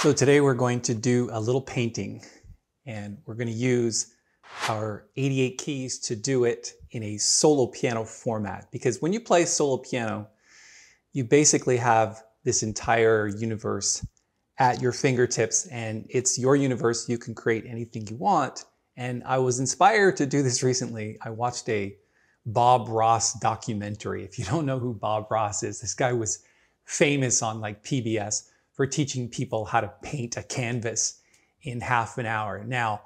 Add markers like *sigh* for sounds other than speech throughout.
So today we're going to do a little painting and we're going to use our 88 keys to do it in a solo piano format. Because when you play solo piano, you basically have this entire universe at your fingertips and it's your universe. You can create anything you want. And I was inspired to do this recently. I watched a Bob Ross documentary. If you don't know who Bob Ross is, this guy was famous on like PBS for teaching people how to paint a canvas in half an hour. Now,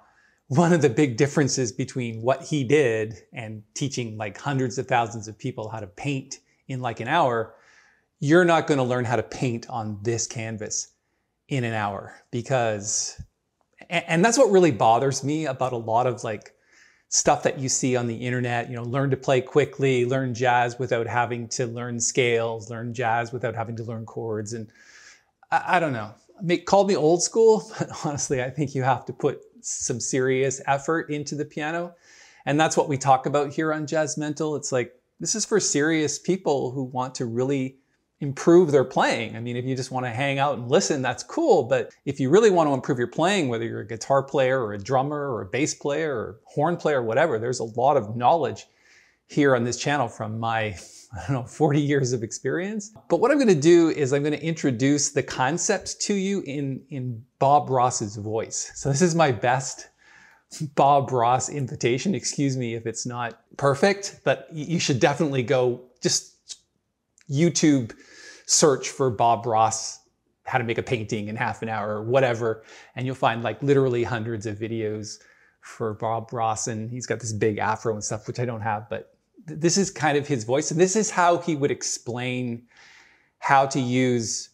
one of the big differences between what he did and teaching like hundreds of thousands of people how to paint in like an hour, you're not going to learn how to paint on this canvas in an hour because, and that's what really bothers me about a lot of like stuff that you see on the internet, you know, learn to play quickly, learn jazz without having to learn scales, learn jazz without having to learn chords. And I, I don't know, Make, call me old school, *laughs* but honestly, I think you have to put some serious effort into the piano. And that's what we talk about here on JazzMentl. It's like, this is for serious people who want to really improve their playing. I mean, if you just want to hang out and listen, that's cool. But if you really want to improve your playing, whether you're a guitar player or a drummer or a bass player or horn player, or whatever, there's a lot of knowledge here on this channel from my, *laughs* I don't know, 40 years of experience. But what I'm going to do is I'm going to introduce the concepts to you in, in Bob Ross's voice. So this is my best *laughs* Bob Ross invitation. Excuse me if it's not perfect, but you should definitely go just YouTube search for Bob Ross how to make a painting in half an hour or whatever, and you'll find like literally hundreds of videos for Bob Ross, and he's got this big afro and stuff, which I don't have, but this is kind of his voice, and this is how he would explain how to use,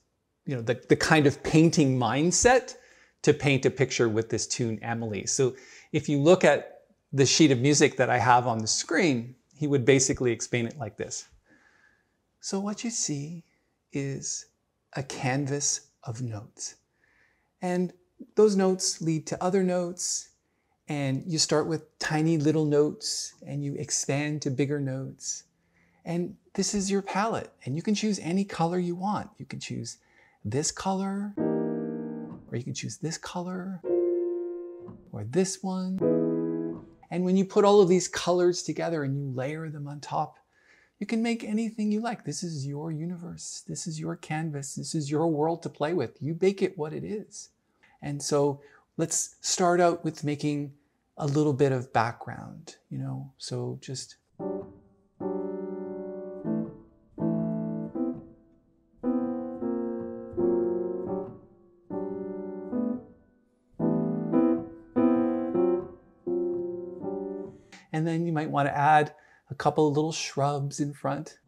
you know, the, the kind of painting mindset to paint a picture with this tune, Emily. So if you look at the sheet of music that I have on the screen, he would basically explain it like this. So what you see is a canvas of notes. And those notes lead to other notes and you start with tiny little notes and you expand to bigger notes. And this is your palette. And you can choose any color you want. You can choose this color, or you can choose this color, or this one. And when you put all of these colors together and you layer them on top, you can make anything you like. This is your universe. This is your canvas. This is your world to play with. You make it what it is. And so let's start out with making a little bit of background, you know, so just. And then you might want to add a couple of little shrubs in front.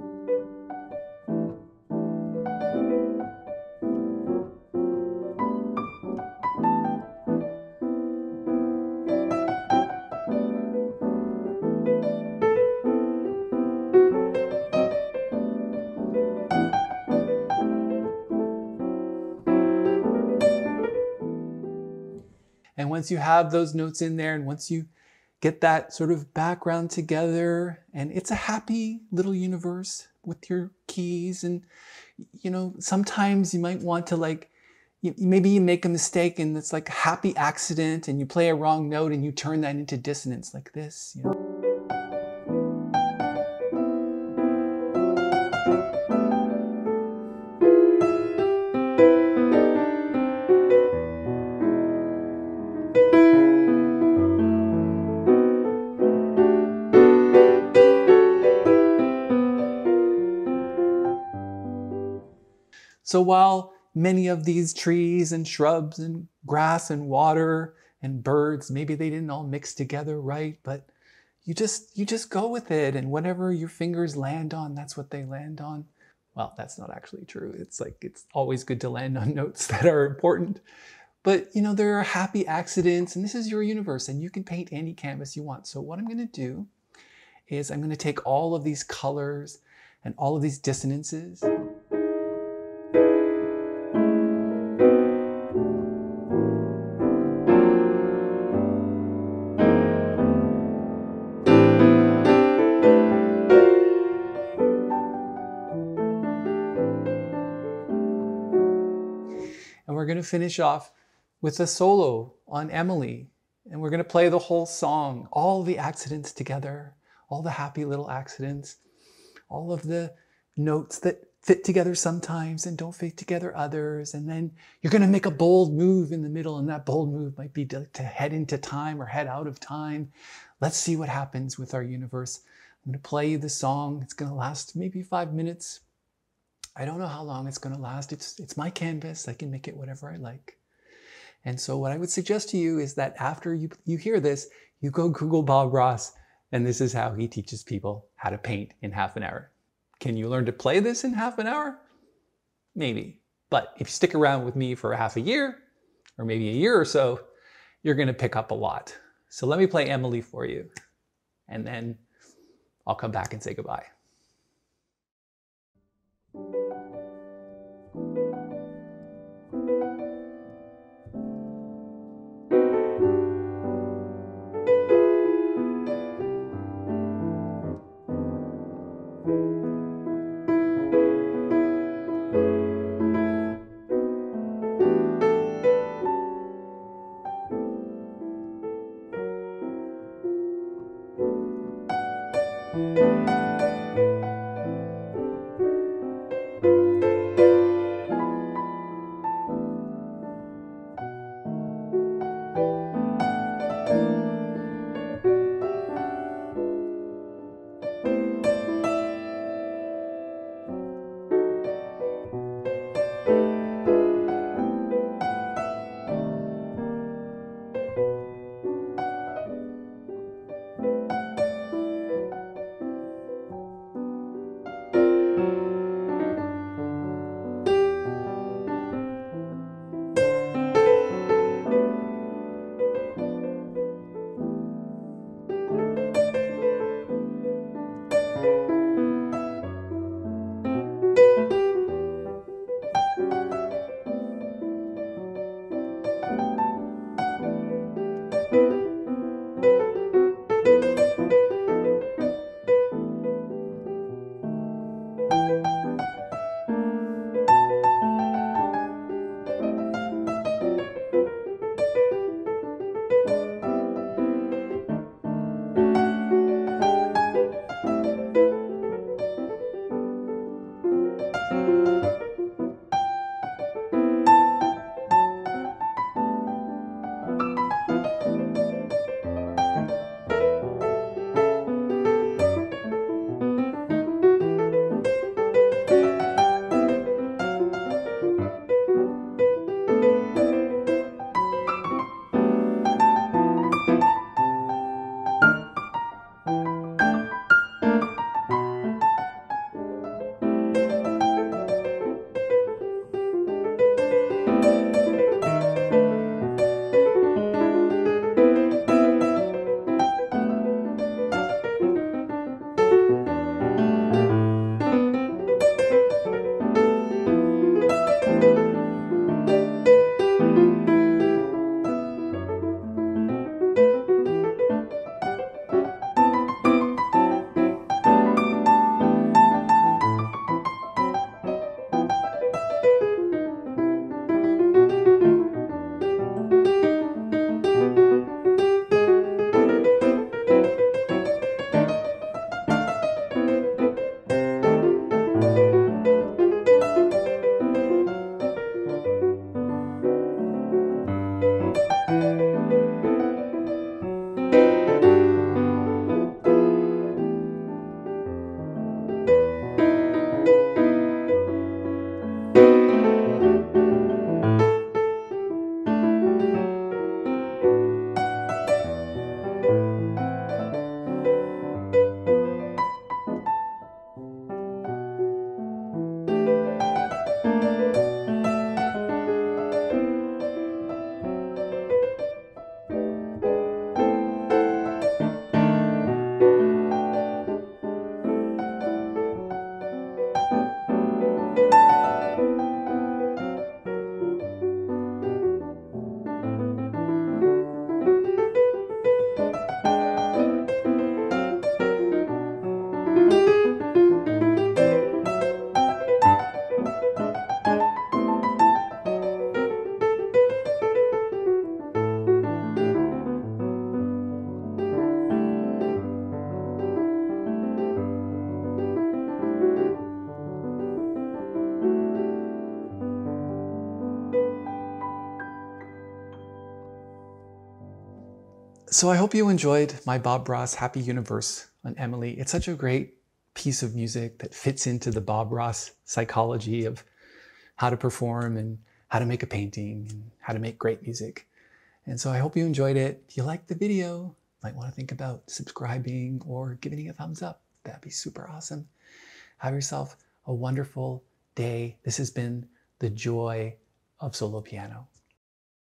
Once you have those notes in there and once you get that sort of background together and it's a happy little universe with your keys and you know sometimes you might want to like maybe you make a mistake and it's like a happy accident and you play a wrong note and you turn that into dissonance like this you know So while many of these trees and shrubs and grass and water and birds, maybe they didn't all mix together right, but you just you just go with it and whatever your fingers land on, that's what they land on. Well, that's not actually true. It's like it's always good to land on *laughs* notes that are important. But you know, there are happy accidents and this is your universe and you can paint any canvas you want. So what I'm going to do is I'm going to take all of these colors and all of these dissonances to finish off with a solo on Emily. And we're going to play the whole song, all the accidents together, all the happy little accidents, all of the notes that fit together sometimes and don't fit together others. And then you're going to make a bold move in the middle, and that bold move might be to, to head into time or head out of time. Let's see what happens with our universe. I'm going to play you the song. It's going to last maybe five minutes. I don't know how long it's going to last. It's, it's my canvas. I can make it whatever I like. And so, what I would suggest to you is that after you, you hear this, you go Google Bob Ross, and this is how he teaches people how to paint in half an hour. Can you learn to play this in half an hour? Maybe. But if you stick around with me for half a year, or maybe a year or so, you're going to pick up a lot. So let me play Emily for you, and then I'll come back and say goodbye. So I hope you enjoyed my Bob Ross Happy Universe on Emily. It's such a great piece of music that fits into the Bob Ross psychology of how to perform and how to make a painting and how to make great music. And so I hope you enjoyed it. If you liked the video, might want to think about subscribing or giving it a thumbs up. That'd be super awesome. Have yourself a wonderful day. This has been the joy of solo piano.